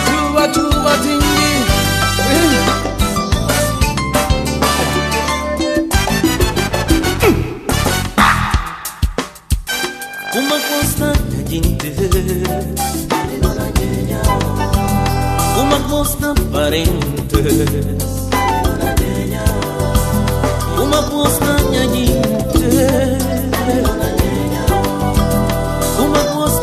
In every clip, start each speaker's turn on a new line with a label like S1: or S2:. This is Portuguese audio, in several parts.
S1: tua, tua, tua, dingue. Uma
S2: constante de Uma constante parente Uma constante de
S1: Uma constante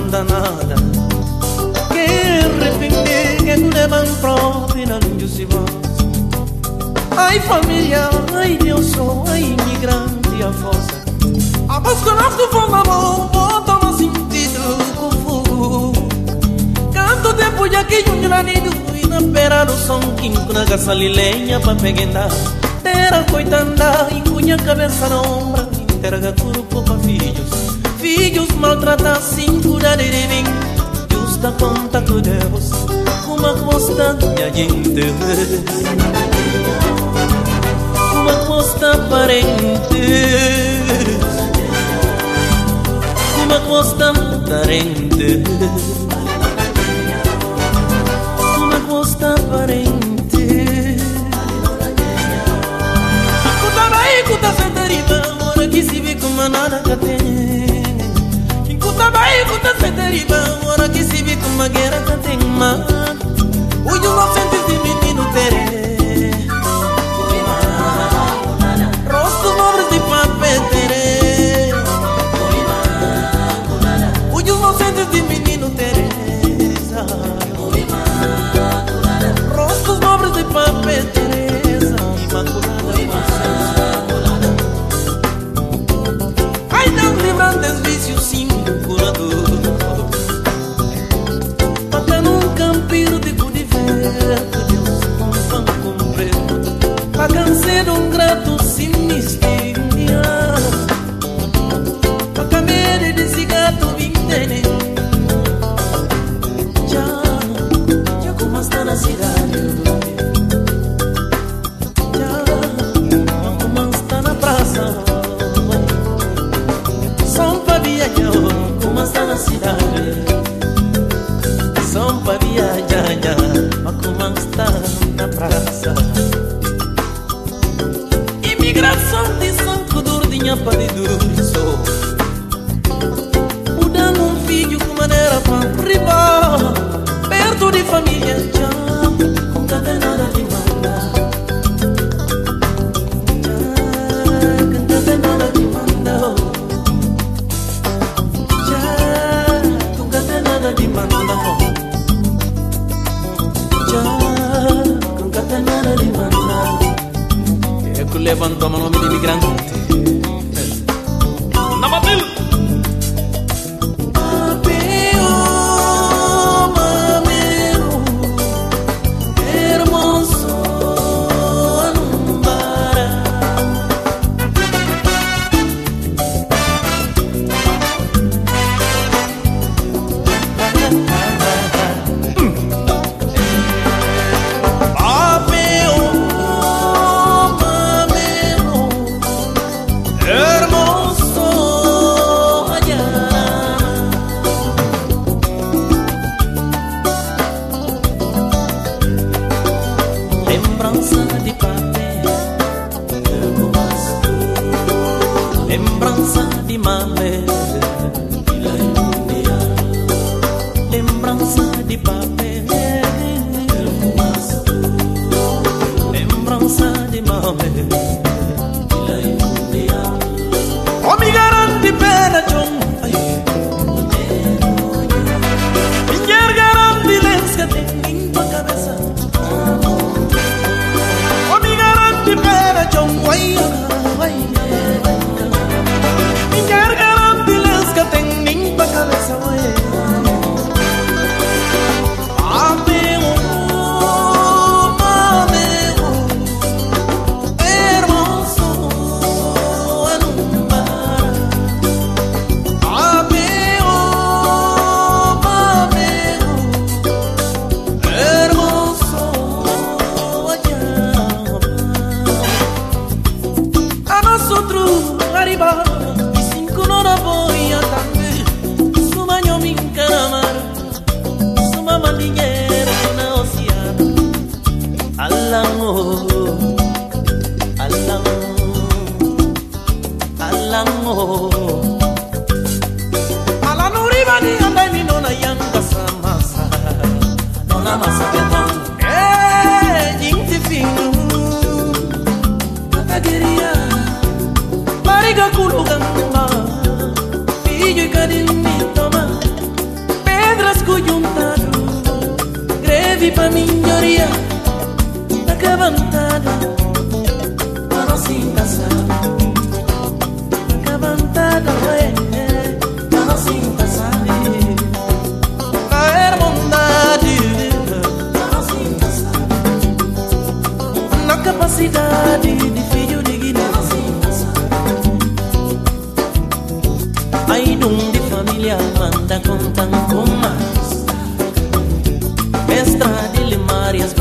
S1: também que nada
S2: Que arrepender que não levam próprio na luz de voz Ai família, ai Deus sou, ai imigrante a força A voz que nós do mão, bota no sentido com fogo Canto tempo que eu não nido
S1: E na pera do som quinco na gasalilenha pra peguendar Terra coitanda e cunha cabeça na ombra Interga corpo pra filhos Filhos maltratados sem de mim Justa conta com Deus Uma costa minha gente Uma costa parente Uma costa parente Uma costa parente
S2: Kuta bai kuta federiba
S1: Ora que se vê como nada que tem
S2: Kuta bai kuta federiba
S1: Ora que se vê como a guerra que tem Mas
S2: O inocente de menino tere
S1: São pra viajar, como está na praça. Imigração de Santo Durdinha para de Duriço fantasma no me inmigrante lembrança de pâté, lembrança. yango alanuri baniyo ngai mino na yangasa masa. Nona masaketan eh, jintifingu kakageria mariga kulugangma pillo y carimitoma pedras cuyuntado grevi pa minyoria. Takavantado manosinta na capacidade de filho de Guiné. Aí num de família manda contam com mais. Mestra de limárias,